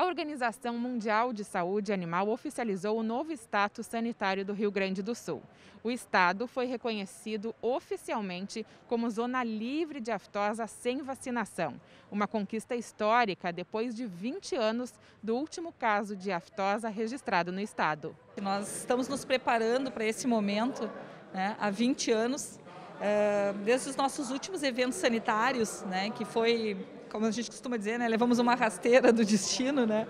A Organização Mundial de Saúde Animal oficializou o novo status sanitário do Rio Grande do Sul. O estado foi reconhecido oficialmente como zona livre de aftosa sem vacinação, uma conquista histórica depois de 20 anos do último caso de aftosa registrado no estado. Nós estamos nos preparando para esse momento né, há 20 anos, eh, desde os nossos últimos eventos sanitários, né, que foi como a gente costuma dizer, né, levamos uma rasteira do destino, né?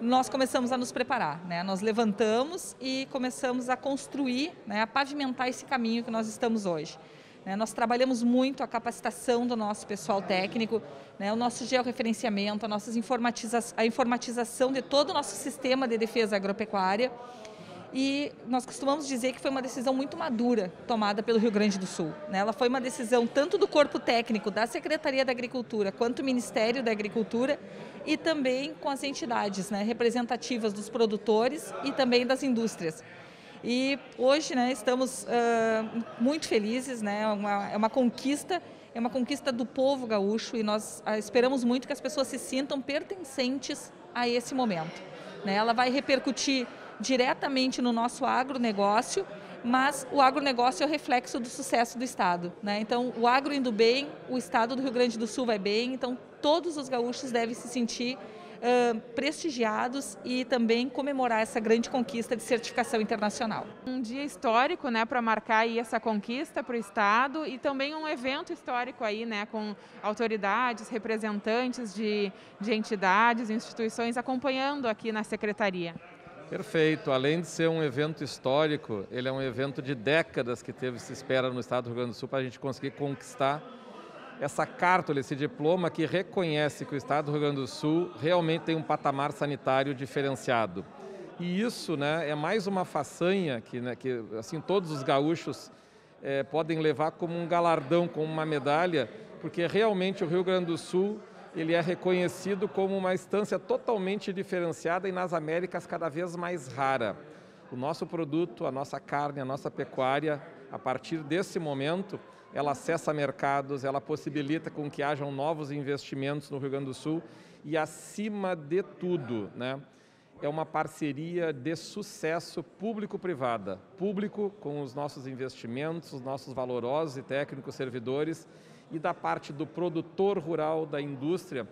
Nós começamos a nos preparar, né? Nós levantamos e começamos a construir, né, a pavimentar esse caminho que nós estamos hoje. Né? Nós trabalhamos muito a capacitação do nosso pessoal técnico, né, o nosso georreferenciamento, a, nossas informatiza a informatização de todo o nosso sistema de defesa agropecuária e nós costumamos dizer que foi uma decisão muito madura tomada pelo Rio Grande do Sul. Né? Ela foi uma decisão tanto do corpo técnico da Secretaria da Agricultura quanto do Ministério da Agricultura e também com as entidades né, representativas dos produtores e também das indústrias. E hoje né, estamos uh, muito felizes, né, é uma, é uma conquista é uma conquista do povo gaúcho e nós uh, esperamos muito que as pessoas se sintam pertencentes a esse momento. Né? Ela vai repercutir diretamente no nosso agronegócio, mas o agronegócio é o reflexo do sucesso do Estado. Né? Então, o agro indo bem, o Estado do Rio Grande do Sul vai bem, então todos os gaúchos devem se sentir Uh, prestigiados e também comemorar essa grande conquista de certificação internacional. Um dia histórico, né, para marcar aí essa conquista para o estado e também um evento histórico aí, né, com autoridades, representantes de, de entidades, instituições acompanhando aqui na secretaria. Perfeito. Além de ser um evento histórico, ele é um evento de décadas que teve se espera no estado do Rio Grande do Sul para a gente conseguir conquistar essa carta, esse diploma que reconhece que o estado do Rio Grande do Sul realmente tem um patamar sanitário diferenciado. E isso né, é mais uma façanha que, né, que assim, todos os gaúchos é, podem levar como um galardão, como uma medalha, porque realmente o Rio Grande do Sul ele é reconhecido como uma instância totalmente diferenciada e nas Américas cada vez mais rara. O nosso produto, a nossa carne, a nossa pecuária, a partir desse momento, ela acessa mercados, ela possibilita com que hajam novos investimentos no Rio Grande do Sul e, acima de tudo, né, é uma parceria de sucesso público-privada. Público com os nossos investimentos, os nossos valorosos e técnicos servidores e da parte do produtor rural, da indústria,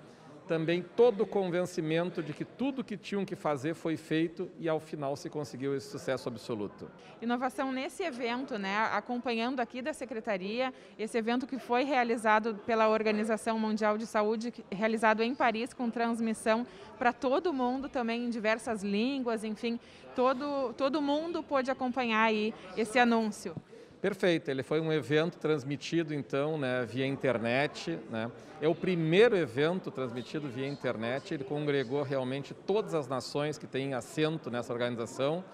também todo o convencimento de que tudo que tinham que fazer foi feito e ao final se conseguiu esse sucesso absoluto. Inovação nesse evento, né, acompanhando aqui da Secretaria, esse evento que foi realizado pela Organização Mundial de Saúde, realizado em Paris, com transmissão para todo mundo, também em diversas línguas, enfim, todo, todo mundo pôde acompanhar aí esse anúncio. Perfeito, ele foi um evento transmitido então né, via internet. Né? É o primeiro evento transmitido via internet, ele congregou realmente todas as nações que têm assento nessa organização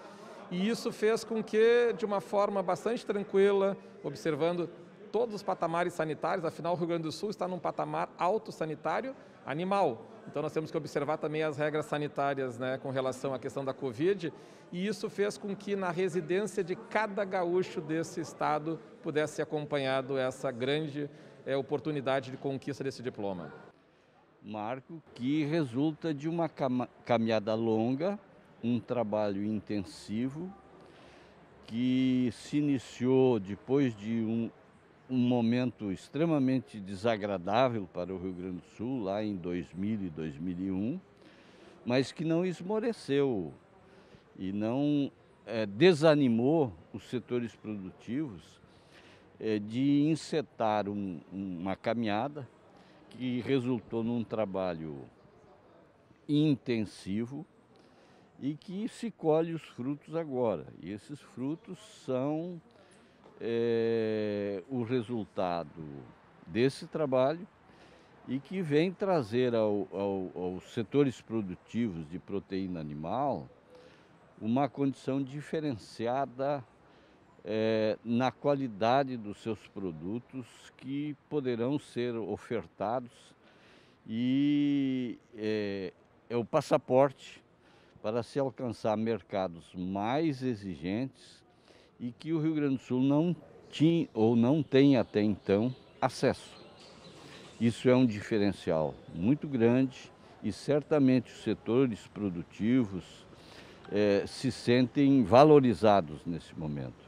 e isso fez com que, de uma forma bastante tranquila, observando todos os patamares sanitários, afinal o Rio Grande do Sul está num patamar alto sanitário animal. Então nós temos que observar também as regras sanitárias né, com relação à questão da Covid e isso fez com que na residência de cada gaúcho desse estado pudesse ser acompanhado essa grande é, oportunidade de conquista desse diploma. Marco que resulta de uma caminhada longa, um trabalho intensivo que se iniciou depois de um, um momento extremamente desagradável para o Rio Grande do Sul, lá em 2000 e 2001, mas que não esmoreceu e não é, desanimou os setores produtivos é, de encetar um, uma caminhada que resultou num trabalho intensivo e que se colhe os frutos agora. E esses frutos são é, o resultado desse trabalho e que vem trazer ao, ao, aos setores produtivos de proteína animal uma condição diferenciada é, na qualidade dos seus produtos que poderão ser ofertados e é, é o passaporte para se alcançar mercados mais exigentes e que o Rio Grande do Sul não tinha ou não tem até então acesso. Isso é um diferencial muito grande e certamente os setores produtivos é, se sentem valorizados nesse momento.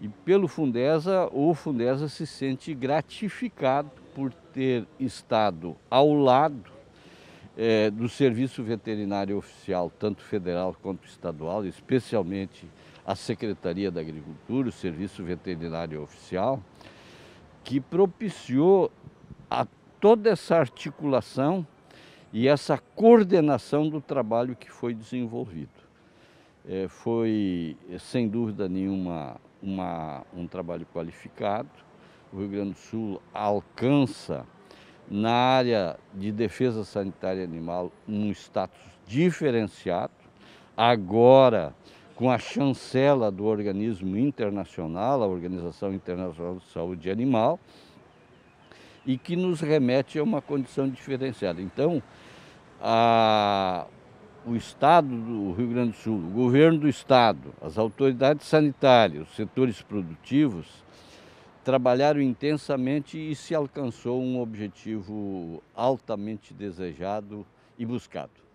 E pelo Fundesa, o Fundesa se sente gratificado por ter estado ao lado é, do Serviço Veterinário Oficial, tanto federal quanto estadual, especialmente a Secretaria da Agricultura, o Serviço Veterinário Oficial, que propiciou a toda essa articulação e essa coordenação do trabalho que foi desenvolvido. É, foi, sem dúvida nenhuma, uma, um trabalho qualificado. O Rio Grande do Sul alcança, na área de defesa sanitária animal, um status diferenciado. Agora, com a chancela do organismo internacional, a Organização Internacional de Saúde Animal, e que nos remete a uma condição diferenciada. Então, a, o Estado do Rio Grande do Sul, o governo do Estado, as autoridades sanitárias, os setores produtivos, trabalharam intensamente e se alcançou um objetivo altamente desejado e buscado.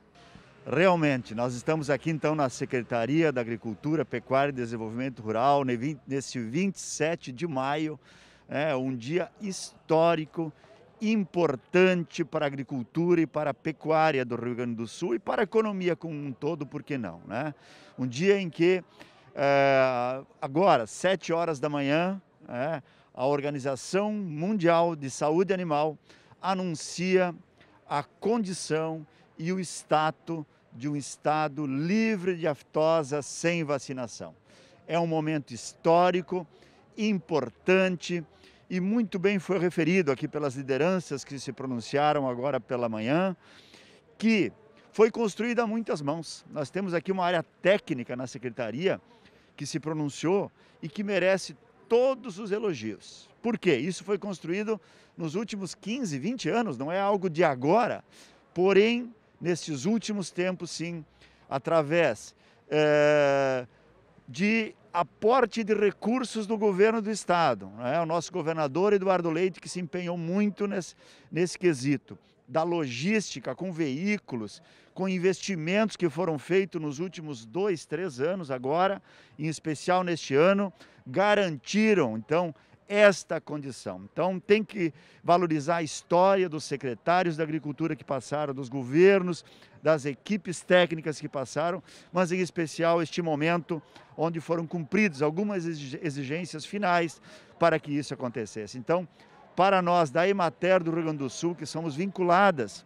Realmente, nós estamos aqui então na Secretaria da Agricultura, Pecuária e Desenvolvimento Rural, nesse 27 de maio, é um dia histórico, importante para a agricultura e para a pecuária do Rio Grande do Sul e para a economia como um todo, por que não? Né? Um dia em que, é, agora, sete horas da manhã, é, a Organização Mundial de Saúde Animal anuncia a condição e o status de um estado livre de aftosa sem vacinação. É um momento histórico, importante, e muito bem foi referido aqui pelas lideranças que se pronunciaram agora pela manhã, que foi construída a muitas mãos. Nós temos aqui uma área técnica na secretaria que se pronunciou e que merece todos os elogios. Por quê? Isso foi construído nos últimos 15, 20 anos, não é algo de agora, porém, nesses últimos tempos, sim, através é, de aporte de recursos do governo do estado. Né? O nosso governador Eduardo Leite, que se empenhou muito nesse, nesse quesito, da logística, com veículos, com investimentos que foram feitos nos últimos dois, três anos agora, em especial neste ano, garantiram, então, esta condição. Então, tem que valorizar a história dos secretários da Agricultura que passaram, dos governos, das equipes técnicas que passaram, mas em especial este momento onde foram cumpridas algumas exigências finais para que isso acontecesse. Então, para nós da Emater do Rio Grande do Sul, que somos vinculadas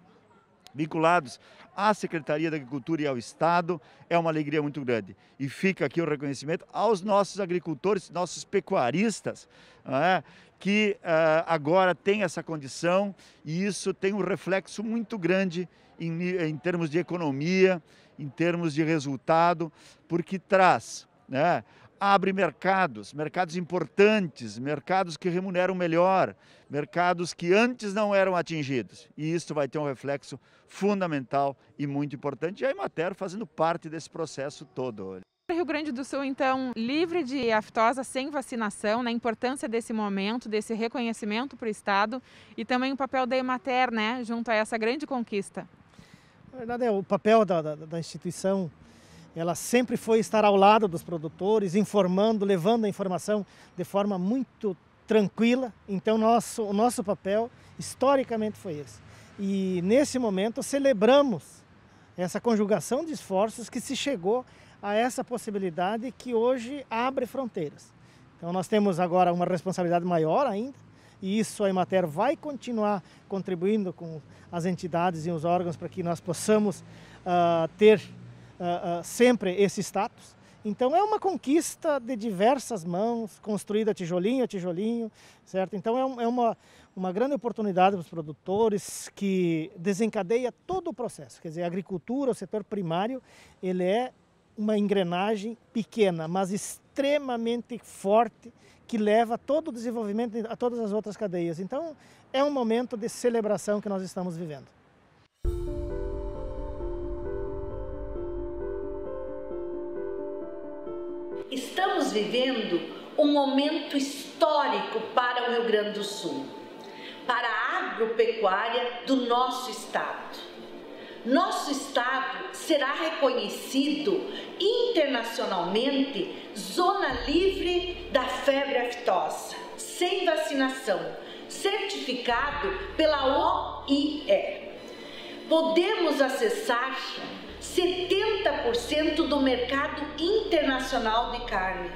vinculados à Secretaria da Agricultura e ao Estado, é uma alegria muito grande. E fica aqui o reconhecimento aos nossos agricultores, nossos pecuaristas, é? que uh, agora têm essa condição e isso tem um reflexo muito grande em, em termos de economia, em termos de resultado, porque traz né, abre mercados, mercados importantes, mercados que remuneram melhor, mercados que antes não eram atingidos. E isso vai ter um reflexo fundamental e muito importante. E a Emater fazendo parte desse processo todo. Rio Grande do Sul, então, livre de aftosa, sem vacinação, na né? importância desse momento, desse reconhecimento para o Estado e também o papel da Emater, né, junto a essa grande conquista. Na verdade, é o papel da, da, da instituição ela sempre foi estar ao lado dos produtores, informando, levando a informação de forma muito tranquila. Então, nosso, o nosso papel, historicamente, foi esse. E nesse momento, celebramos essa conjugação de esforços que se chegou a essa possibilidade que hoje abre fronteiras. Então, nós temos agora uma responsabilidade maior ainda, e isso a Emater vai continuar contribuindo com as entidades e os órgãos para que nós possamos uh, ter uh, sempre esse status. Então é uma conquista de diversas mãos, construída tijolinho a tijolinho, certo? Então é, um, é uma, uma grande oportunidade para os produtores que desencadeia todo o processo. Quer dizer, a agricultura, o setor primário, ele é uma engrenagem pequena, mas extremamente forte, que leva todo o desenvolvimento a todas as outras cadeias. Então é um momento de celebração que nós estamos vivendo. Estamos vivendo um momento histórico para o Rio Grande do Sul, para a agropecuária do nosso estado. nosso estado será reconhecido internacionalmente zona livre da febre aftosa, sem vacinação, certificado pela OIE. Podemos acessar 70% do mercado internacional de carne.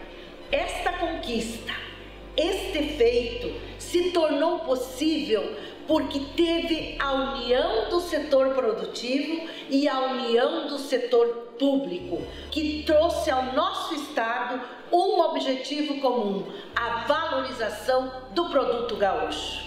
Esta conquista, este feito, se tornou possível porque teve a união do setor produtivo e a união do setor público, que trouxe ao nosso Estado um objetivo comum: a valorização do produto gaúcho.